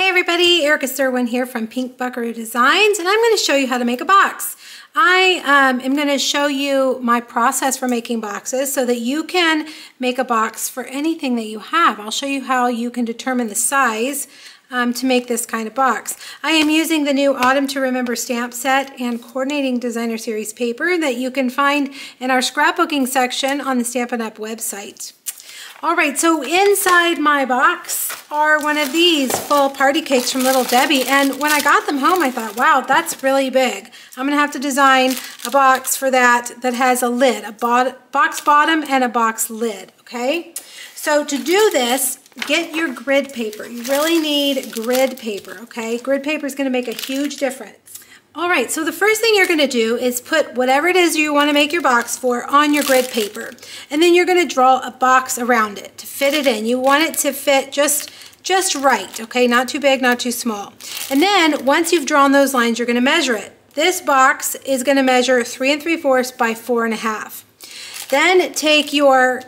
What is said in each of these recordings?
Hey everybody, Erica Cerwin here from Pink Buckaroo Designs and I'm going to show you how to make a box. I um, am going to show you my process for making boxes so that you can make a box for anything that you have. I'll show you how you can determine the size um, to make this kind of box. I am using the new Autumn to Remember stamp set and coordinating designer series paper that you can find in our scrapbooking section on the Stampin' Up website. All right, so inside my box are one of these full party cakes from Little Debbie. And when I got them home, I thought, wow, that's really big. I'm gonna have to design a box for that that has a lid, a box bottom and a box lid, okay? So to do this, get your grid paper. You really need grid paper, okay? Grid paper is gonna make a huge difference. All right, so the first thing you're gonna do is put whatever it is you wanna make your box for on your grid paper. And then you're gonna draw a box around it to fit it in. You want it to fit just, just right, okay? Not too big, not too small. And then once you've drawn those lines, you're gonna measure it. This box is gonna measure three and three fourths by four and a half. Then take your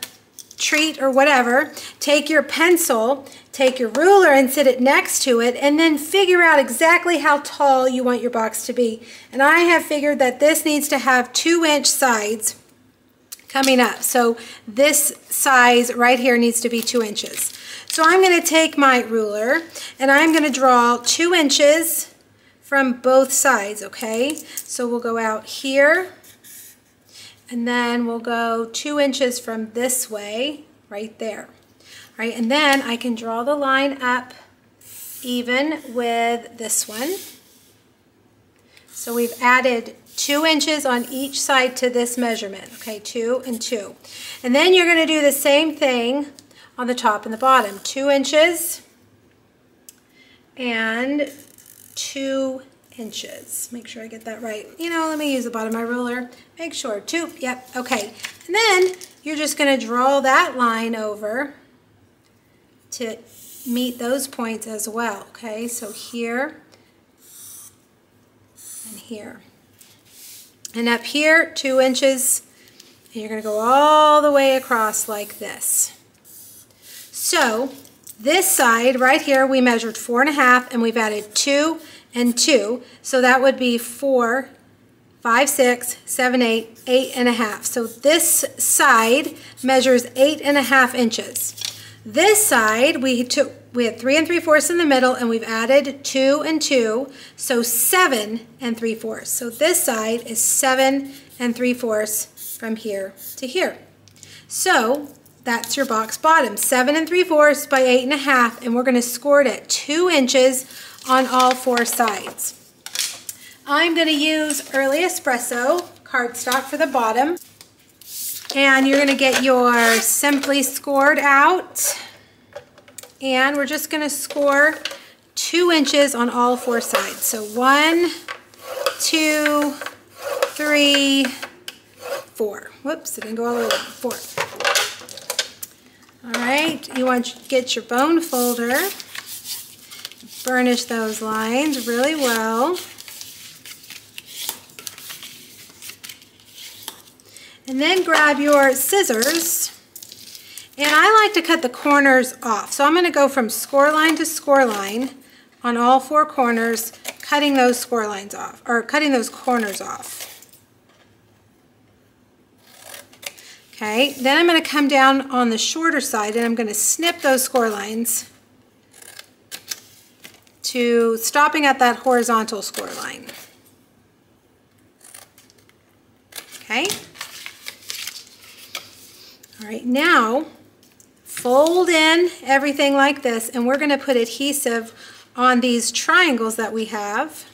treat or whatever, take your pencil take your ruler and sit it next to it and then figure out exactly how tall you want your box to be. And I have figured that this needs to have two inch sides coming up. So this size right here needs to be two inches. So I'm going to take my ruler and I'm going to draw two inches from both sides, okay? So we'll go out here and then we'll go two inches from this way, right there right? And then I can draw the line up even with this one. So we've added two inches on each side to this measurement, okay, two and two. And then you're gonna do the same thing on the top and the bottom, two inches and two inches. Make sure I get that right. You know, let me use the bottom of my ruler. Make sure, two, yep, okay. And then you're just gonna draw that line over to meet those points as well, okay? So here and here. And up here, two inches, and you're gonna go all the way across like this. So this side right here, we measured four and a half and we've added two and two. So that would be four, five, six, seven, eight, eight and a half. So this side measures eight and a half inches. This side, we took we had three and three fourths in the middle and we've added two and two, so seven and three fourths. So this side is seven and three fourths from here to here. So that's your box bottom, seven and three fourths by eight and a half, and we're gonna score it at two inches on all four sides. I'm gonna use Early Espresso cardstock for the bottom. And you're gonna get your Simply scored out. And we're just gonna score two inches on all four sides. So one, two, three, four. Whoops, it didn't go all the way down, four. All right, you want to get your bone folder, burnish those lines really well. And then grab your scissors. And I like to cut the corners off. So I'm going to go from score line to score line on all four corners, cutting those score lines off, or cutting those corners off. Okay, then I'm going to come down on the shorter side and I'm going to snip those score lines to stopping at that horizontal score line. Okay. All right, now fold in everything like this and we're going to put adhesive on these triangles that we have.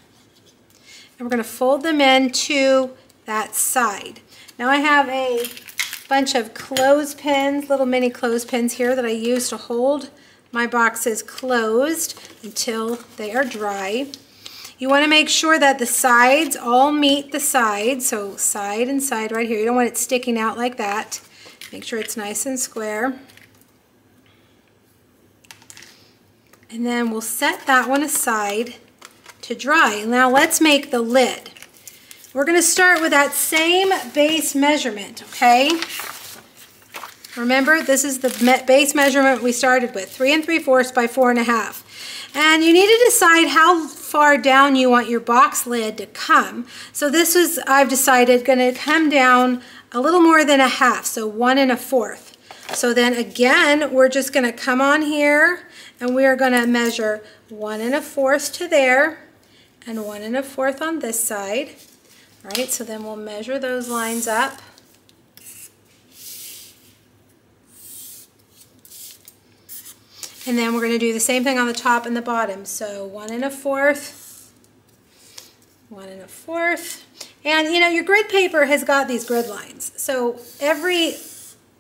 And we're going to fold them in to that side. Now I have a bunch of clothespins, little mini clothespins here that I use to hold my boxes closed until they are dry. You want to make sure that the sides all meet the sides, so side and side right here. You don't want it sticking out like that. Make sure it's nice and square. And then we'll set that one aside to dry. Now let's make the lid. We're going to start with that same base measurement, okay? Remember, this is the base measurement we started with, three and three fourths by four and a half. And you need to decide how far down you want your box lid to come. So this is, I've decided, gonna come down a little more than a half, so one and a fourth. So then again, we're just gonna come on here and we are gonna measure one and a fourth to there and one and a fourth on this side. All right, so then we'll measure those lines up. And then we're going to do the same thing on the top and the bottom. So one and a fourth, one and a fourth. And you know, your grid paper has got these grid lines. So every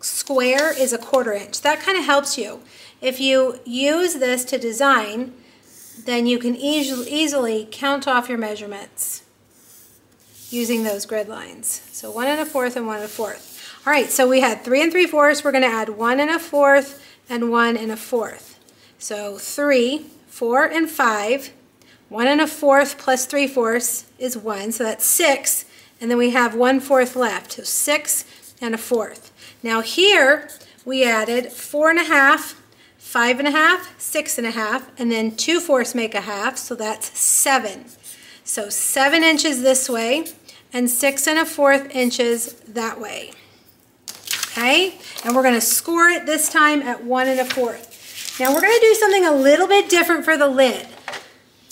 square is a quarter inch. That kind of helps you. If you use this to design, then you can easily, easily count off your measurements using those grid lines. So one and a fourth and one and a fourth. All right, so we had three and three fourths. We're gonna add one and a fourth and one and a fourth. So three, four, and five. One and a fourth plus three fourths is one, so that's six. And then we have one fourth left, so six and a fourth. Now here, we added four and a half, five and a half, six and a half, and then two fourths make a half, so that's seven. So seven inches this way, and six and a fourth inches that way. Okay, and we're gonna score it this time at one and a fourth. Now we're gonna do something a little bit different for the lid.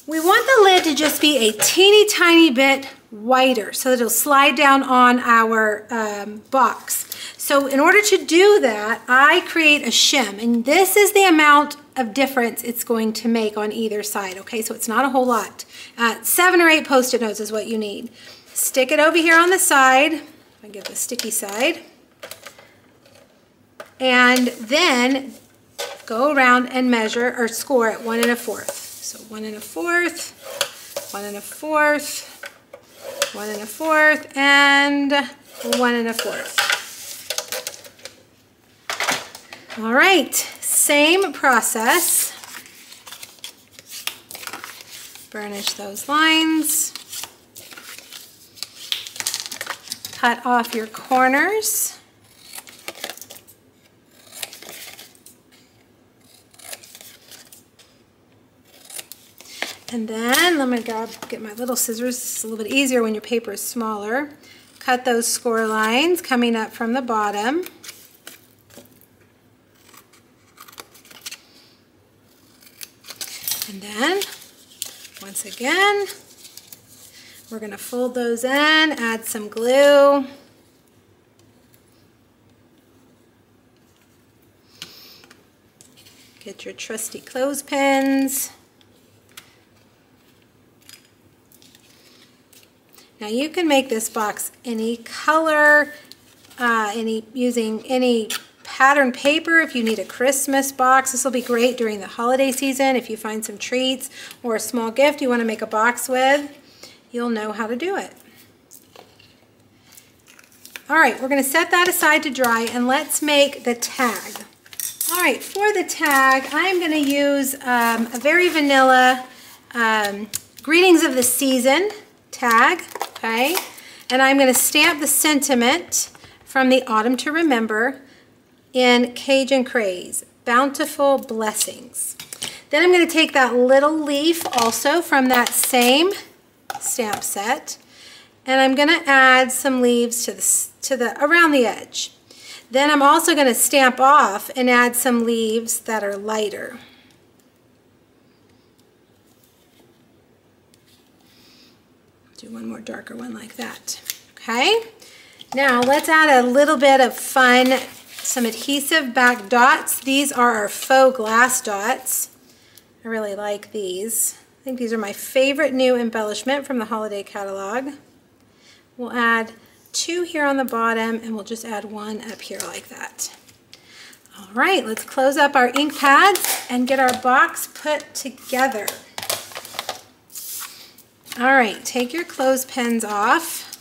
We want the lid to just be a teeny tiny bit wider so that it'll slide down on our um, box. So in order to do that, I create a shim, and this is the amount of difference it's going to make on either side, okay? So it's not a whole lot. Uh, seven or eight post-it notes is what you need. Stick it over here on the side. I get the sticky side. And then go around and measure or score at one and a fourth. So one and a fourth, one and a fourth, one and a fourth, and one and a fourth. All right, same process. Burnish those lines. cut off your corners. And then let me grab, get my little scissors. It's a little bit easier when your paper is smaller. Cut those score lines coming up from the bottom. And then, once again, we're going to fold those in, add some glue. Get your trusty clothespins. Now you can make this box any color, uh, any using any pattern paper if you need a Christmas box. This will be great during the holiday season if you find some treats or a small gift you want to make a box with you'll know how to do it. All right, we're going to set that aside to dry and let's make the tag. All right, for the tag, I'm going to use um, a very vanilla um, Greetings of the Season tag, okay? And I'm going to stamp the sentiment from the Autumn to Remember in Cajun Craze, Bountiful Blessings. Then I'm going to take that little leaf also from that same stamp set. And I'm going to add some leaves to the, to the around the edge. Then I'm also going to stamp off and add some leaves that are lighter. Do one more darker one like that. Okay. Now let's add a little bit of fun, some adhesive back dots. These are our faux glass dots. I really like these I think these are my favorite new embellishment from the holiday catalog. We'll add two here on the bottom and we'll just add one up here like that. All right, let's close up our ink pads and get our box put together. All right, take your clothespins off.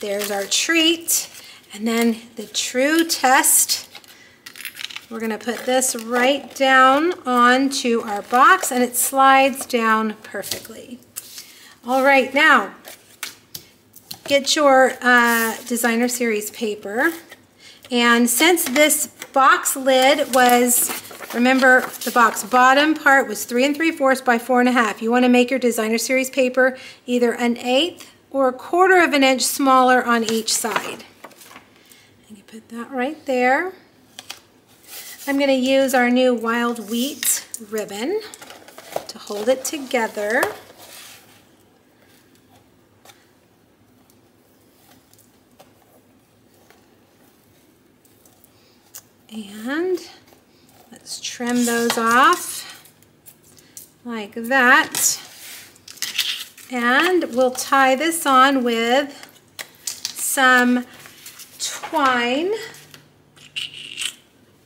There's our treat. And then the true test we're going to put this right down onto our box and it slides down perfectly. All right, now get your uh, designer series paper. And since this box lid was Remember, the box bottom part was three and three fourths by four and a half. You want to make your designer series paper either an eighth or a quarter of an inch smaller on each side. And you put that right there. I'm going to use our new wild wheat ribbon to hold it together. And let's trim those off like that. And we'll tie this on with some twine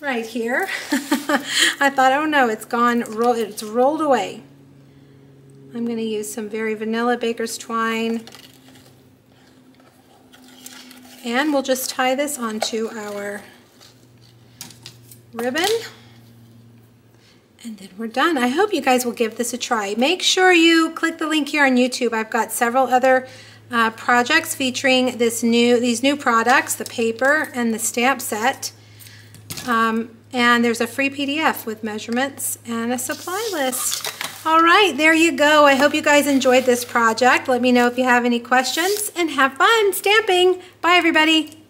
right here. I thought, oh no, it's gone, it's rolled away. I'm going to use some very vanilla baker's twine. And we'll just tie this onto our ribbon. And then we're done. I hope you guys will give this a try. Make sure you click the link here on YouTube. I've got several other uh, projects featuring this new these new products, the paper and the stamp set. Um, and there's a free PDF with measurements and a supply list. All right, there you go. I hope you guys enjoyed this project. Let me know if you have any questions and have fun stamping. Bye, everybody.